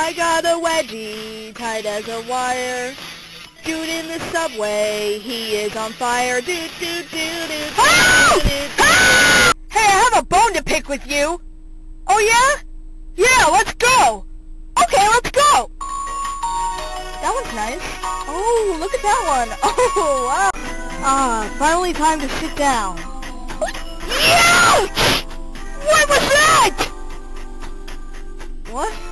I got a wedgie tight as a wire. Dude in the subway, he is on fire. Do do do do do Oh! do, do, do. Ah! Hey, I have a bone to pick with you. Oh yeah? Yeah, let's go. Okay, let's go. That one's nice. Oh, look at that one. Oh, wow. Ah, finally time to sit down. Ouch! What was that? What?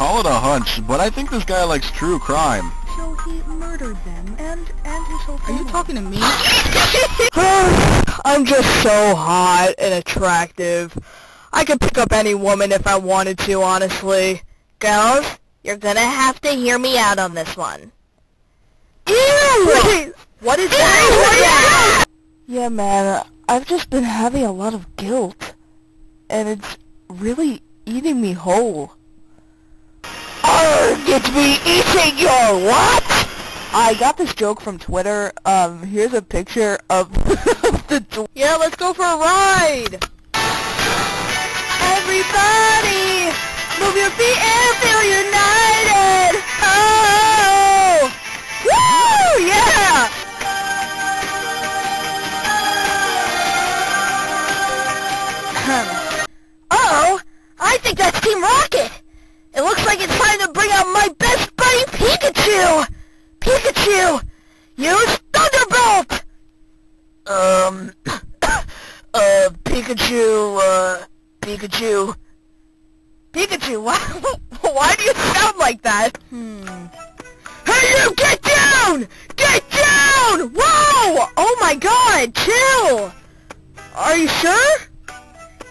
Call it a hunch, but I think this guy likes true crime. So he murdered them and and his whole family. Are you talking to me? I'm just so hot and attractive. I could pick up any woman if I wanted to, honestly. Girls, you're gonna have to hear me out on this one. Ew! What is that? Yeah, man, I've just been having a lot of guilt. And it's really eating me whole. Arrgh, it's me eating your what? I got this joke from Twitter. Um, here's a picture of the... Yeah, let's go for a ride! Everybody, move your feet and feel united! Oh! Out my best buddy Pikachu. Pikachu, use Thunderbolt. Um, uh, Pikachu, uh, Pikachu. Pikachu, why, why do you sound like that? Hmm. Hey, you get down! Get down! Whoa! Oh my god, chill! Are you sure?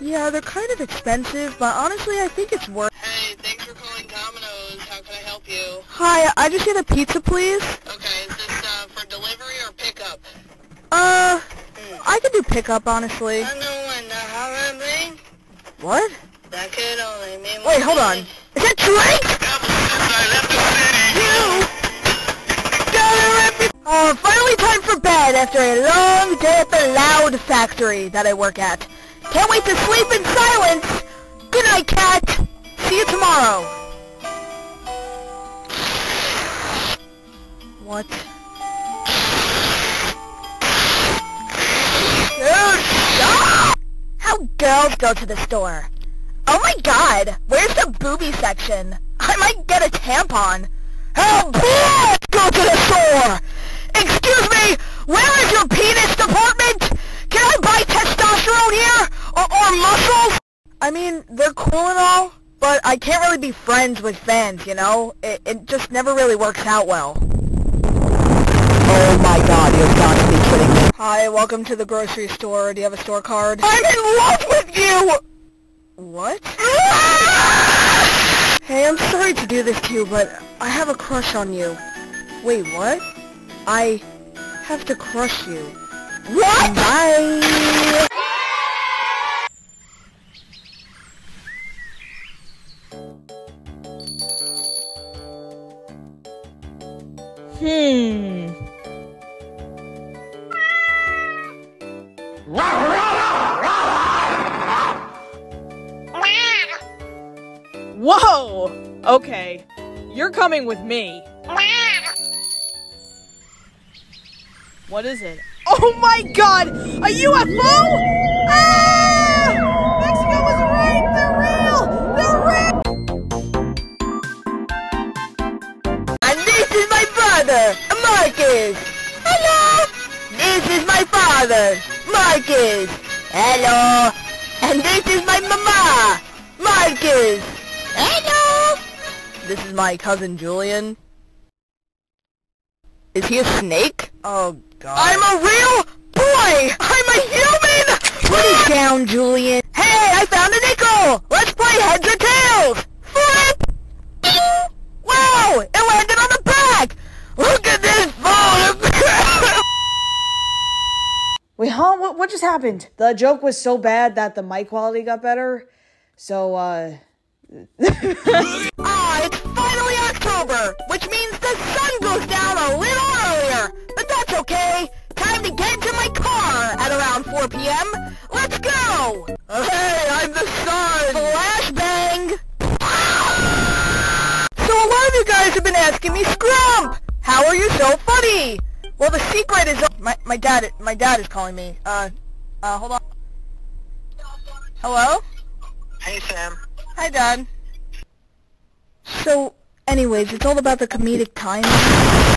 Yeah, they're kind of expensive, but honestly, I think it's worth Hey, thanks for calling Domino's. How can I help you? Hi, I just need a pizza, please. Okay, is this uh, for delivery or pickup? Uh, I could do pickup, honestly. I know when the holler. What? That could only mean Wait, hold on. Is that Drake? Uh, finally time for bed after a long day at the Loud Factory that I work at. Can't wait to sleep in silence. Good night, cat. See you tomorrow. Girls go to the store. Oh my god, where's the booby section? I might get a tampon. How boys go to the store! Excuse me, where is your penis department? Can I buy testosterone here? Or, or muscles? I mean, they're cool and all, but I can't really be friends with fans, you know? It, it just never really works out well. Oh my god, you've got to be kidding me. Hi, welcome to the grocery store. Do you have a store card? I'm in love with you! What? Hey, I'm sorry to do this to you, but I have a crush on you. Wait, what? I have to crush you. What? Bye! Hmm. Whoa! Okay. You're coming with me. What is it? Oh my god! A UFO! Ah! This is my brother, Marcus. Hello. This is my father, Marcus. Hello. And this is my mama, Marcus. Hello. This is my cousin Julian. Is he a snake? Oh, God. I'm a real what just happened? The joke was so bad that the mic quality got better. So, uh. ah, it's finally October, which means the sun goes down a little earlier. But that's okay. Time to get into my car at around 4 p.m. Let's go! Hey, I'm the sun! Flashbang! Ah! So a lot of you guys have been asking me, Scrump, how are you so funny? Well, the secret is my my dad. My dad is calling me. Uh, uh, hold on. Hello. Hey, Sam. Hi, Dad. So, anyways, it's all about the comedic timing.